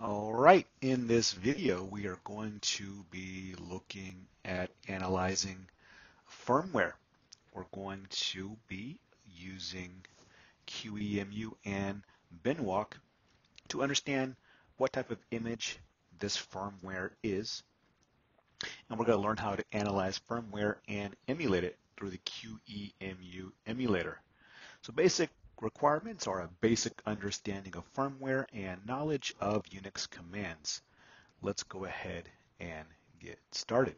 All right, in this video, we are going to be looking at analyzing firmware. We're going to be using QEMU and Binwalk to understand what type of image this firmware is. And we're going to learn how to analyze firmware and emulate it through the QEMU emulator. So basic requirements are a basic understanding of firmware and knowledge of Unix commands. Let's go ahead and get started.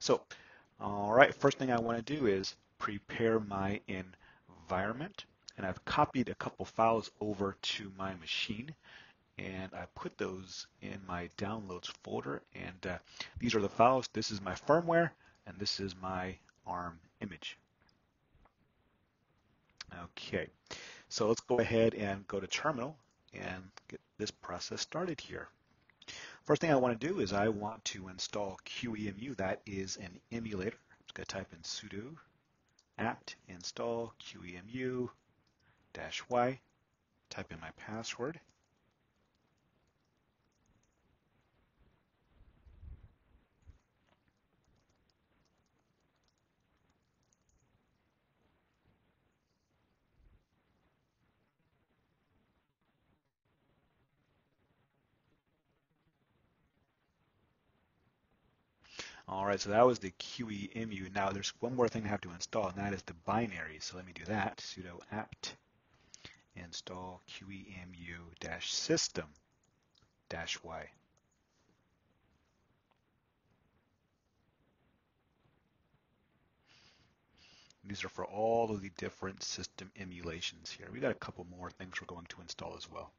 So, all right, first thing I want to do is prepare my environment. And I've copied a couple files over to my machine and I put those in my downloads folder. And uh, these are the files. This is my firmware and this is my ARM image. Okay, so let's go ahead and go to terminal and get this process started here. First thing I want to do is I want to install QEMU. That is an emulator. I'm just going to type in sudo apt install QEMU dash y. Type in my password. All right, so that was the QEMU. Now there's one more thing I have to install, and that is the binary. So let me do that. sudo apt install QEMU-system-y. These are for all of the different system emulations here. We got a couple more things we're going to install as well.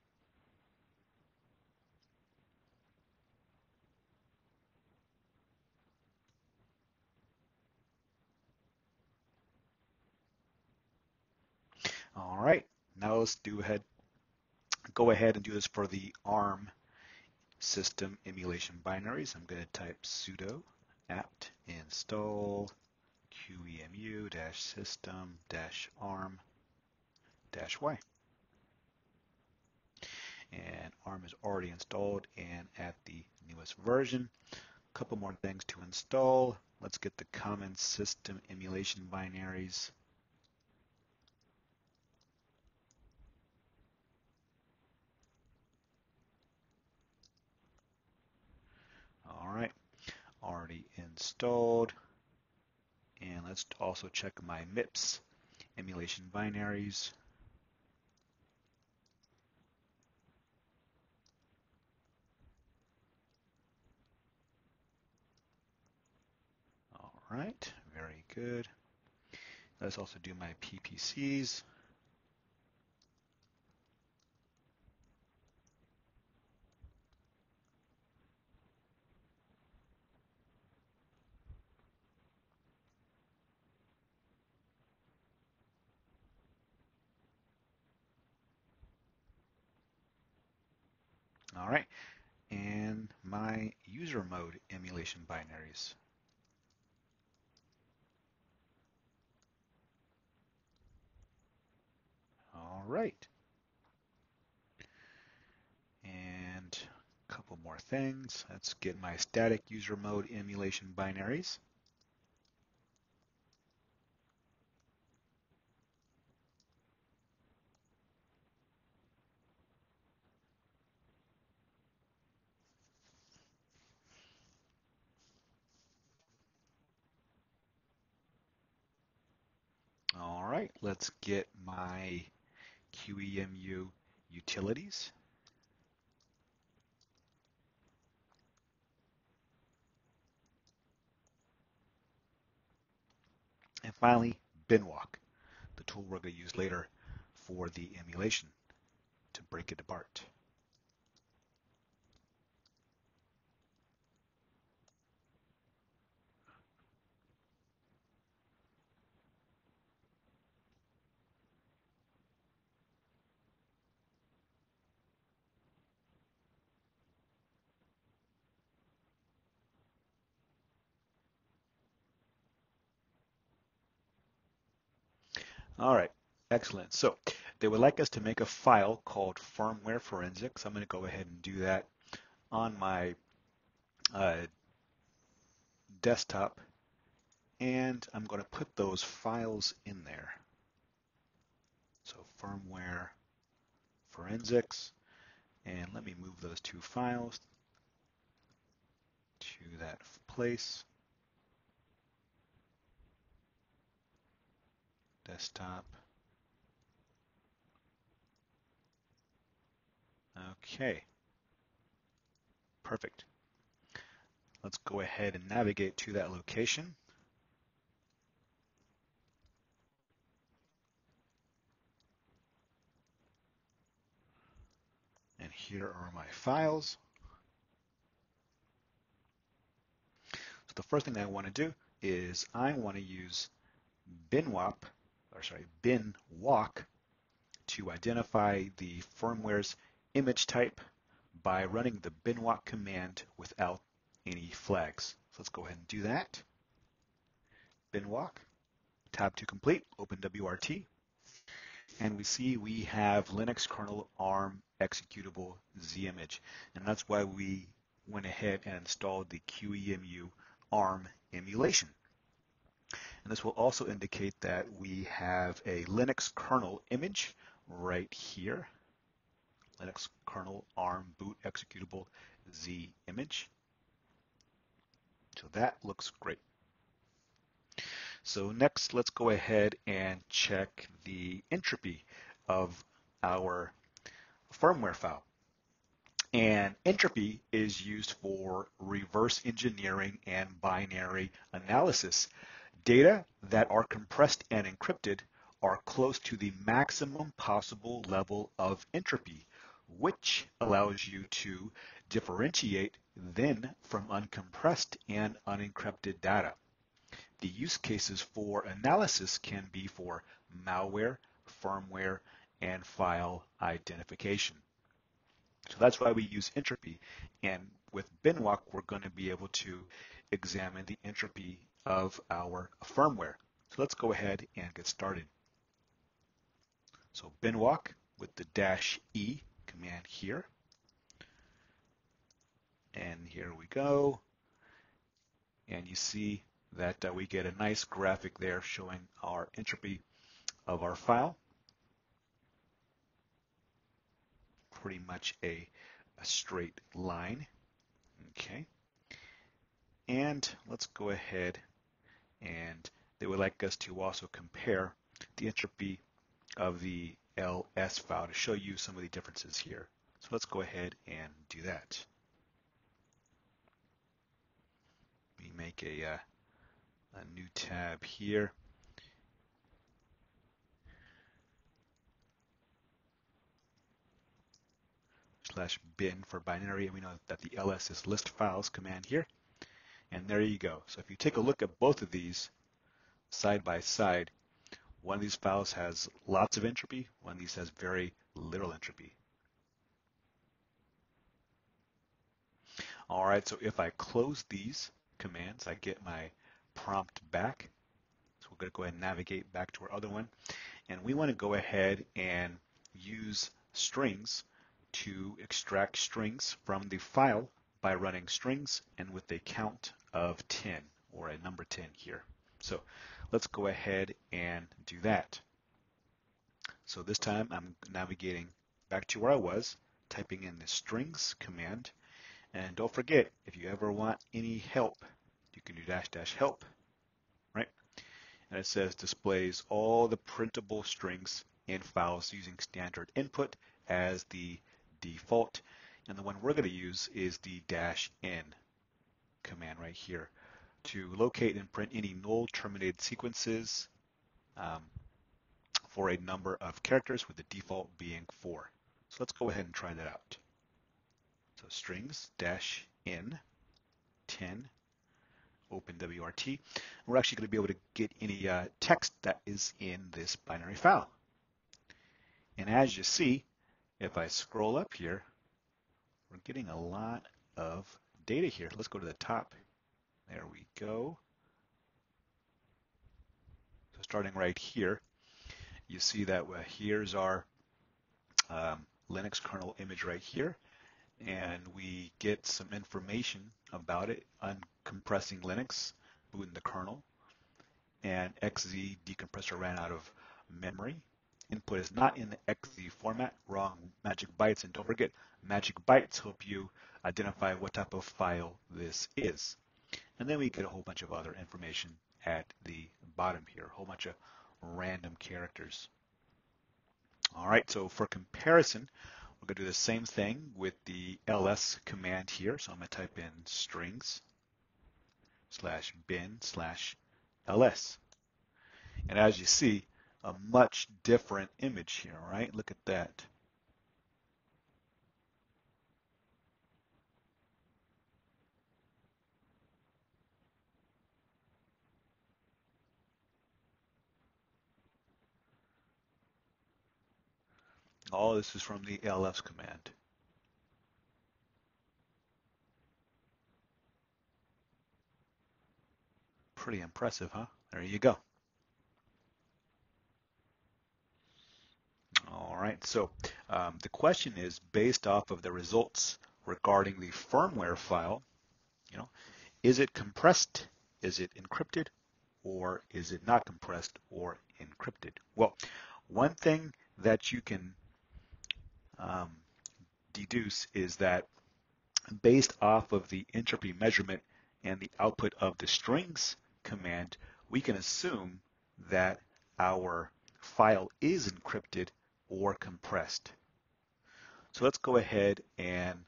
All right, now let's do ahead, go ahead and do this for the ARM system emulation binaries. I'm going to type sudo apt install qemu-system-arm-y. And ARM is already installed and at the newest version. A couple more things to install. Let's get the common system emulation binaries. All right, already installed. And let's also check my MIPS emulation binaries. All right, very good. Let's also do my PPCs. All right, and my user mode emulation binaries. All right. And a couple more things. Let's get my static user mode emulation binaries. All right, let's get my QEMU utilities. And finally, Binwalk, the tool we're going to use later for the emulation to break it apart. All right, excellent. So They would like us to make a file called firmware forensics. I'm going to go ahead and do that on my uh, desktop and I'm going to put those files in there. So firmware forensics and let me move those two files to that place. Desktop. Okay. Perfect. Let's go ahead and navigate to that location. And here are my files. So the first thing I want to do is I want to use binwap, or sorry, binwalk to identify the firmware's image type by running the binwalk command without any flags. So let's go ahead and do that. Binwalk, tab to complete, open WRT, and we see we have Linux kernel ARM executable ZImage, and that's why we went ahead and installed the QEMU ARM emulation. And this will also indicate that we have a Linux kernel image right here. Linux kernel ARM boot executable Z image. So that looks great. So next, let's go ahead and check the entropy of our firmware file. And entropy is used for reverse engineering and binary analysis. Data that are compressed and encrypted are close to the maximum possible level of entropy which allows you to differentiate then from uncompressed and unencrypted data. The use cases for analysis can be for malware, firmware, and file identification. So that's why we use entropy. And with binwalk, we're going to be able to examine the entropy of our firmware. So let's go ahead and get started. So binwalk with the dash E command here. And here we go. And you see that uh, we get a nice graphic there showing our entropy of our file. Pretty much a, a straight line. Okay. And let's go ahead and they would like us to also compare the entropy of the ls file to show you some of the differences here. So let's go ahead and do that. We make a, uh, a new tab here. slash bin for binary, and we know that the ls is list files command here. And there you go. So if you take a look at both of these side by side, one of these files has lots of entropy, one of these has very little entropy. All right, so if I close these commands, I get my prompt back. So we're going to go ahead and navigate back to our other one. And we want to go ahead and use strings to extract strings from the file by running strings and with a count of 10 or a number 10 here. So let's go ahead and do that. So this time I'm navigating back to where I was, typing in the strings command. And don't forget, if you ever want any help, you can do dash dash help, right? And it says displays all the printable strings in files using standard input as the default. And the one we're going to use is the dash n command right here to locate and print any null terminated sequences um, for a number of characters with the default being 4. So let's go ahead and try that out. So strings dash in 10 open WRT. We're actually going to be able to get any uh, text that is in this binary file. And as you see, if I scroll up here, we're getting a lot of data here. Let's go to the top there we go. So starting right here, you see that here's our um, Linux kernel image right here, and we get some information about it, uncompressing Linux, booting the kernel, and XZ decompressor ran out of memory. Input is not in the XZ format, wrong magic bytes, and don't forget, magic bytes help you identify what type of file this is. And then we get a whole bunch of other information at the bottom here, a whole bunch of random characters. All right, so for comparison, we're going to do the same thing with the ls command here. So I'm going to type in strings slash bin slash ls. And as you see, a much different image here, right? Look at that. All this is from the ls command. Pretty impressive, huh? There you go. All right, so um, the question is based off of the results regarding the firmware file, you know, is it compressed, is it encrypted, or is it not compressed or encrypted? Well, one thing that you can um, deduce is that based off of the entropy measurement and the output of the strings command, we can assume that our file is encrypted or compressed. So let's go ahead and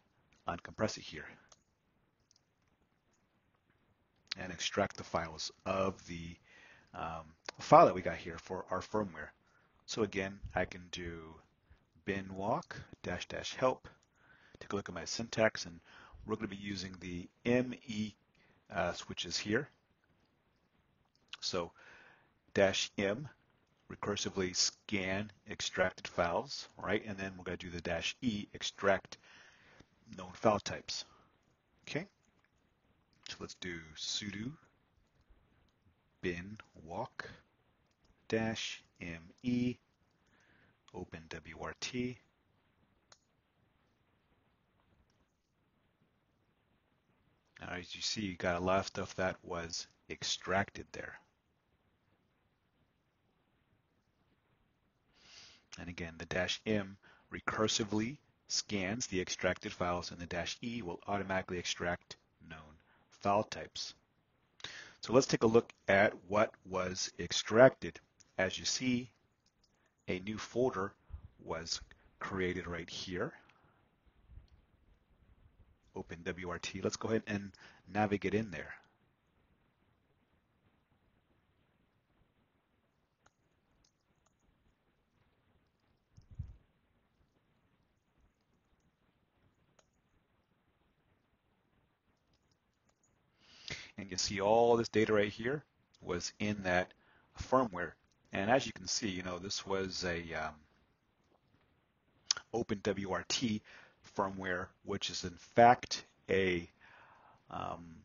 uncompress it here and extract the files of the um, file that we got here for our firmware. So again, I can do bin walk dash dash help. Take a look at my syntax, and we're going to be using the ME uh, switches here. So dash M, recursively scan extracted files, right? And then we're going to do the dash E, extract known file types. Okay. So let's do sudo bin walk dash me open WRT. Now, as you see, you got a lot of stuff that was extracted there. And again, the dash M recursively scans the extracted files and the dash E will automatically extract known file types. So let's take a look at what was extracted. As you see, a new folder was created right here. Open WRT. Let's go ahead and navigate in there. And you see all this data right here was in that firmware and as you can see, you know, this was a um, OpenWRT firmware, which is in fact a um,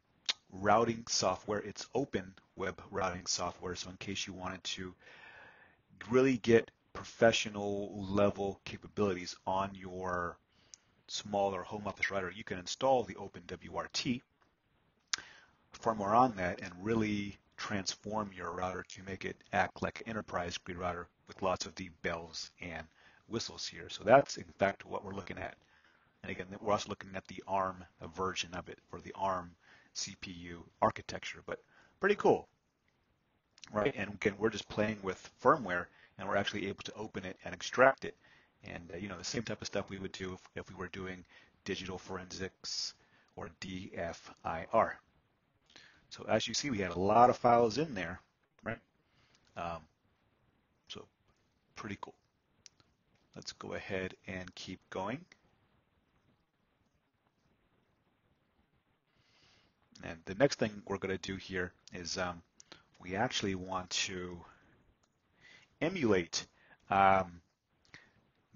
routing software. It's open web routing software. So in case you wanted to really get professional level capabilities on your smaller home office router, you can install the OpenWRT firmware on that and really transform your router to make it act like an enterprise grade router with lots of the bells and whistles here. So that's in fact what we're looking at. And again, we're also looking at the ARM version of it for the ARM CPU architecture, but pretty cool, right? And again, we're just playing with firmware and we're actually able to open it and extract it. And uh, you know, the same type of stuff we would do if, if we were doing digital forensics or DFIR. So as you see, we had a lot of files in there, right? Um, so pretty cool. Let's go ahead and keep going. And the next thing we're going to do here is um, we actually want to emulate um,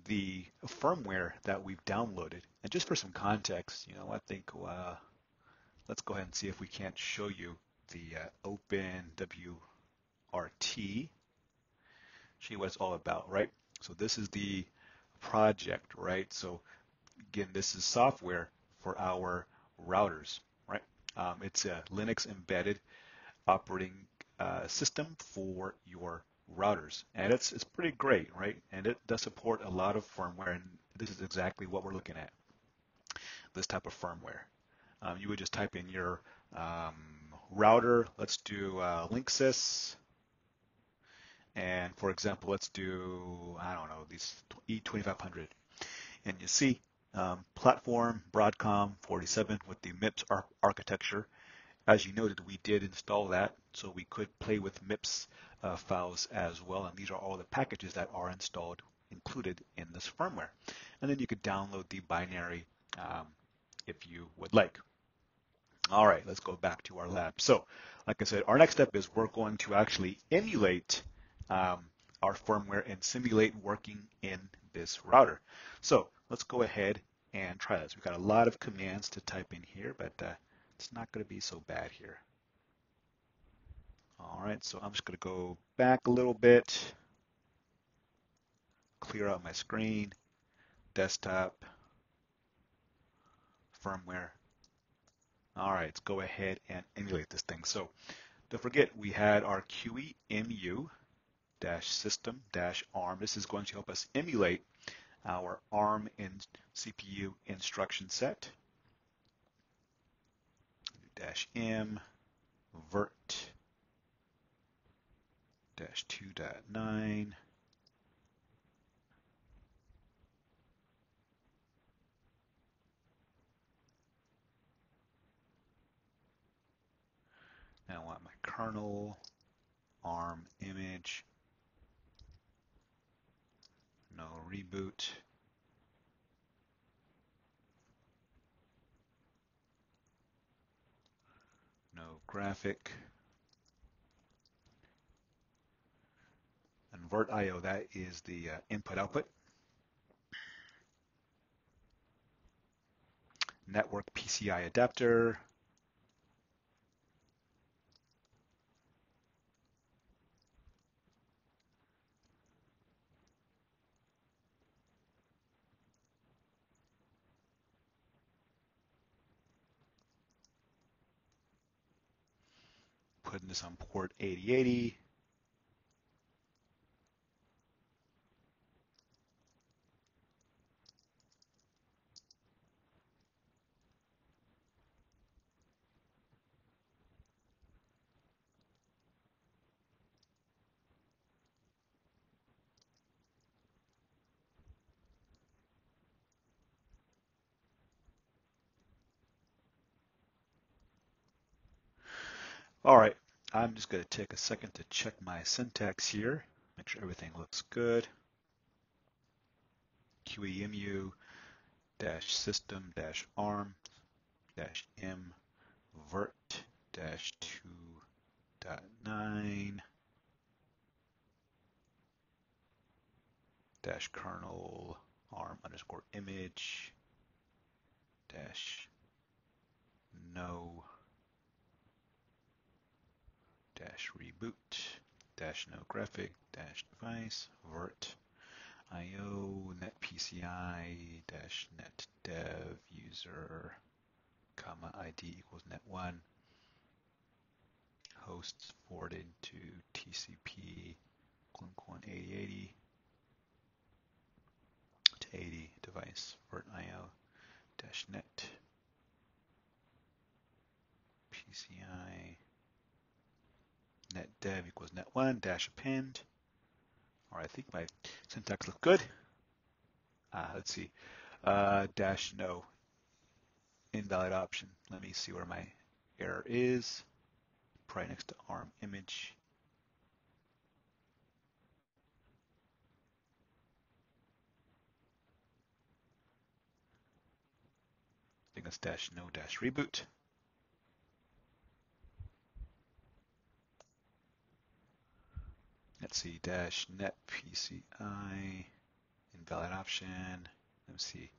the firmware that we've downloaded. And just for some context, you know, I think uh, let's go ahead and see if we can't show you the uh, open WRT you what it's all about, right? So this is the project, right? So again, this is software for our routers, right? Um, it's a Linux embedded operating uh, system for your routers, and it's it's pretty great, right? And it does support a lot of firmware, and this is exactly what we're looking at. This type of firmware. Um, you would just type in your um, router. Let's do uh, Linksys. And for example, let's do, I don't know, these E2500. And you see um, platform Broadcom 47 with the MIPS ar architecture. As you noted, we did install that, so we could play with MIPS uh, files as well. And these are all the packages that are installed, included in this firmware. And then you could download the binary um, if you would like. All right, let's go back to our lab. So, like I said, our next step is we're going to actually emulate um, our firmware and simulate working in this router. So let's go ahead and try this. We've got a lot of commands to type in here, but uh, it's not going to be so bad here. All right, so I'm just going to go back a little bit, clear out my screen, desktop, firmware. All right, let's go ahead and emulate this thing. So don't forget, we had our QEMU system ARM. This is going to help us emulate our ARM and CPU instruction set. Dash M virt dash 2.9 Now I want my kernel, ARM image, no reboot. No graphic. And vert IO, that is the uh, input output. Network PCI adapter. This on port 8080. All right, I'm just going to take a second to check my syntax here, make sure everything looks good. QEMU dash system dash ARM dash M virt dash 2.9 dash kernel ARM underscore image dash no dash reboot dash no graphic dash device vert IO net PCI dash net dev user comma ID equals net1 hosts forwarded to TCP Clinc 8080 to 80 device vert IO dash net PCI net dev equals net1 dash append. All right, I think my syntax looks good. Uh, let's see, uh, dash no, invalid option. Let me see where my error is. Probably next to ARM image. I think it's dash no dash reboot. Let's see, dash net PCI, invalid option. Let me see.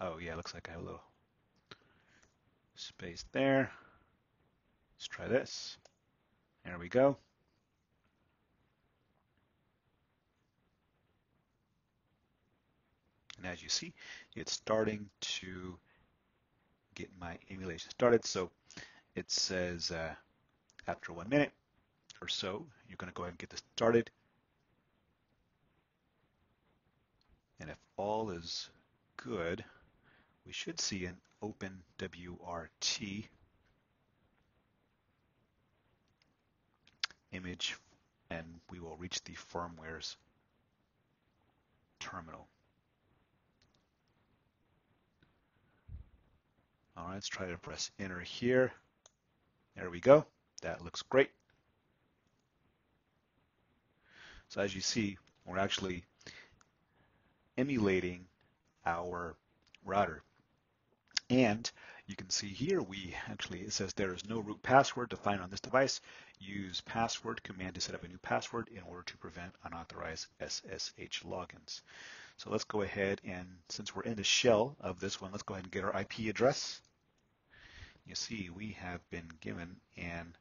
Oh yeah, looks like I have a little space there. Let's try this. There we go. And as you see, it's starting to get my emulation started. So it says uh, after one minute or so, you're going to go ahead and get this started. And if all is good, we should see an open WRT image and we will reach the firmware's terminal. All right, let's try to press enter here. There we go. That looks great. So as you see, we're actually emulating our router. And you can see here we actually, it says there is no root password defined on this device. Use password command to set up a new password in order to prevent unauthorized SSH logins. So let's go ahead and since we're in the shell of this one, let's go ahead and get our IP address. You see we have been given an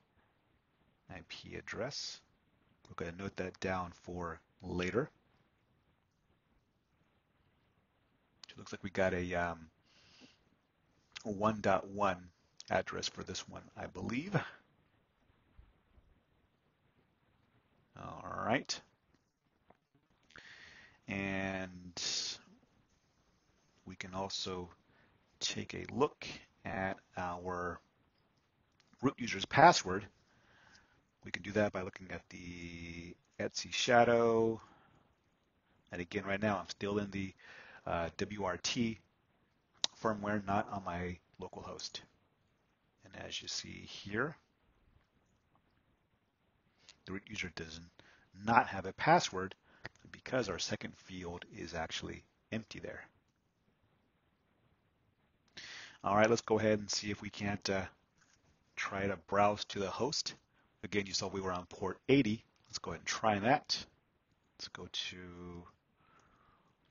IP address. We're going to note that down for later. It looks like we got a um, 1.1 address for this one, I believe. All right. And we can also take a look at our root user's password. We can do that by looking at the etc shadow. And again, right now I'm still in the uh, WRT firmware, not on my local host. And as you see here, the root user does not have a password because our second field is actually empty there. All right, let's go ahead and see if we can't uh, try to browse to the host. Again, you saw we were on port 80. Let's go ahead and try that. Let's go to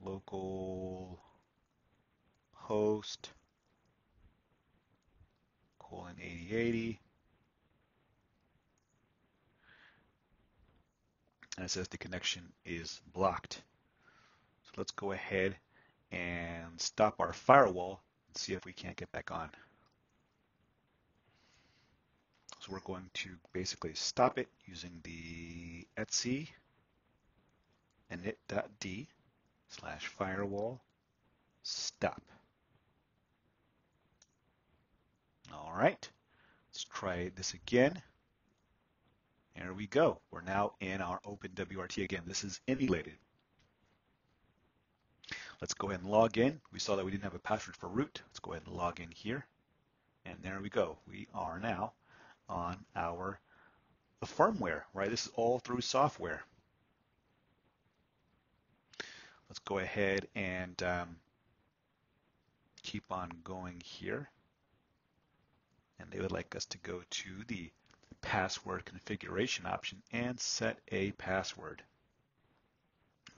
local host colon 8080. And it says the connection is blocked. So let's go ahead and stop our firewall and see if we can't get back on. So we're going to basically stop it using the etc init.d slash firewall stop. All right, let's try this again. There we go. We're now in our OpenWRT again. This is emulated. Let's go ahead and log in. We saw that we didn't have a password for root. Let's go ahead and log in here. And there we go. We are now on our the firmware, right? This is all through software. Let's go ahead and um, keep on going here and they would like us to go to the password configuration option and set a password.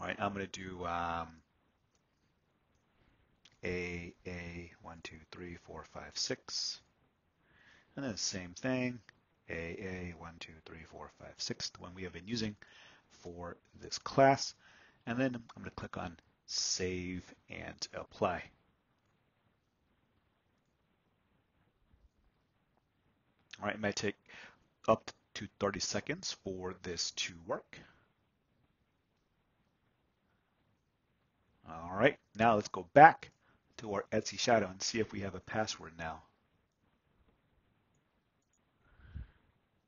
All right, I'm going to do um, A, A, 1, 2, 3, 4, 5, 6. And then the same thing, A, A, 1, 2, 3, 4, 5, 6, the one we have been using for this class. And then I'm going to click on Save and Apply. All right, it might take up to 30 seconds for this to work. All right, now let's go back to our etc shadow and see if we have a password now.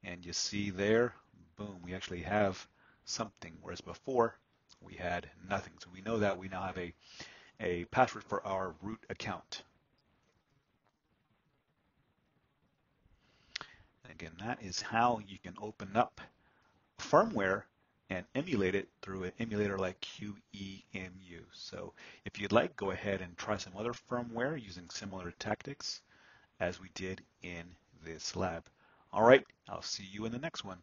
And you see there, boom, we actually have something, whereas before we had nothing. So we know that we now have a, a password for our root account. Again, that is how you can open up firmware and emulate it through an emulator like QEMU. So if you'd like, go ahead and try some other firmware using similar tactics as we did in this lab. All right, I'll see you in the next one.